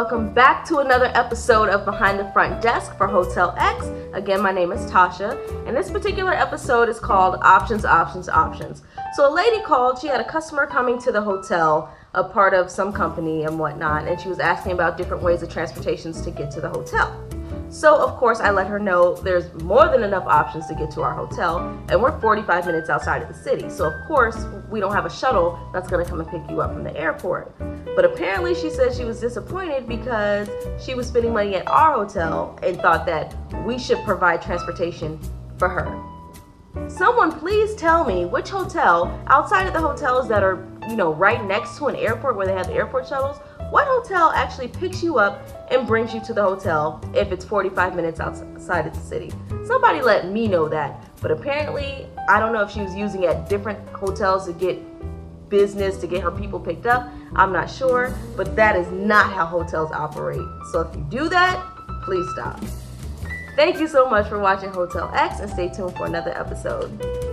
Welcome back to another episode of Behind the Front Desk for Hotel X. Again, my name is Tasha, and this particular episode is called Options, Options, Options. So, a lady called, she had a customer coming to the hotel, a part of some company and whatnot, and she was asking about different ways of transportations to get to the hotel. So, of course, I let her know there's more than enough options to get to our hotel, and we're 45 minutes outside of the city. So, of course, we don't have a shuttle that's gonna come and pick you up from the airport. But apparently, she said she was disappointed because she was spending money at our hotel and thought that we should provide transportation for her. Someone please tell me which hotel, outside of the hotels that are, you know, right next to an airport where they have the airport shuttles, what hotel actually picks you up and brings you to the hotel if it's 45 minutes outside of the city? Somebody let me know that. But apparently, I don't know if she was using at different hotels to get business, to get her people picked up. I'm not sure, but that is not how hotels operate. So if you do that, please stop. Thank you so much for watching Hotel X and stay tuned for another episode.